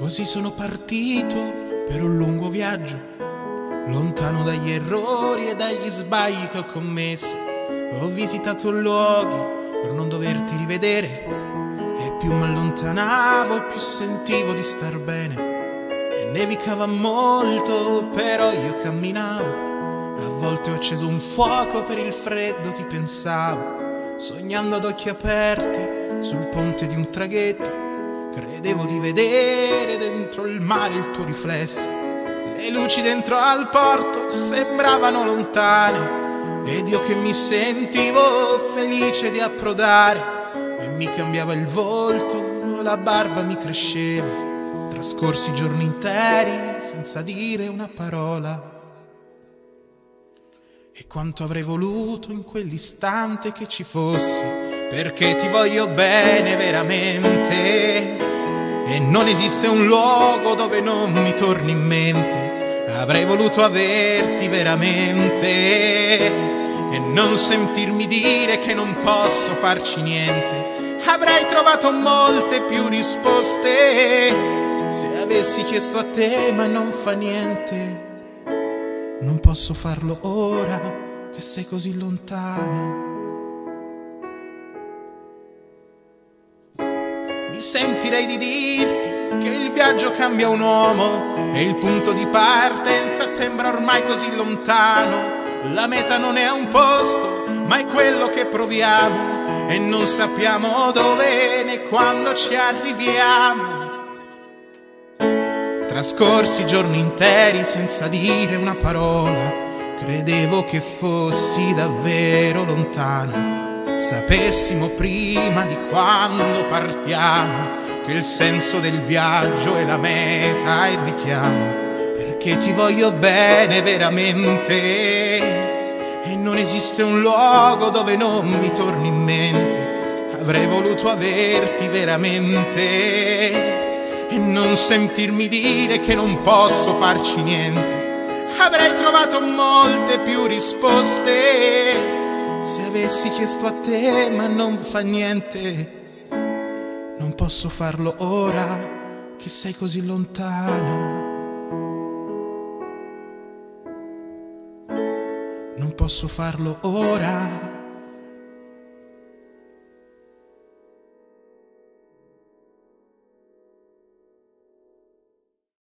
Così sono partito per un lungo viaggio, lontano dagli errori e dagli sbagli che ho commesso. Ho visitato luoghi per non doverti rivedere e più mi allontanavo più sentivo di star bene. E nevicava molto, però io camminavo. A volte ho acceso un fuoco per il freddo, ti pensavo, sognando ad occhi aperti sul ponte di un traghetto Credevo di vedere dentro il mare il tuo riflesso. Le luci dentro al porto sembravano lontane ed io che mi sentivo felice di approdare e mi cambiava il volto, la barba mi cresceva. Trascorsi giorni interi senza dire una parola. E quanto avrei voluto in quell'istante che ci fossi, perché ti voglio bene veramente e non esiste un luogo dove non mi torni in mente. Avrei voluto averti veramente e non sentirmi dire che non posso farci niente. Avrei trovato molte più risposte se avessi chiesto a te, ma non fa niente. Non posso farlo ora che sei così lontana. Sentirei di dirti che il viaggio cambia un uomo e il punto di partenza sembra ormai così lontano. La meta non è un posto, ma è quello che proviamo e non sappiamo dove né quando ci arriviamo. Trascorsi giorni interi senza dire una parola, credevo che fossi davvero lontano sapessimo prima di quando partiamo che il senso del viaggio è la meta e il richiamo, perché ti voglio bene veramente e non esiste un luogo dove non mi torni in mente. Avrei voluto averti veramente e non sentirmi dire che non posso farci niente. Avrei trovato molte più risposte se avessi chiesto a te, ma non fa niente, non posso farlo ora che sei così lontana. Non posso farlo ora